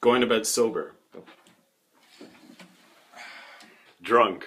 Going to bed sober. Drunk.